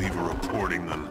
Lever reporting them.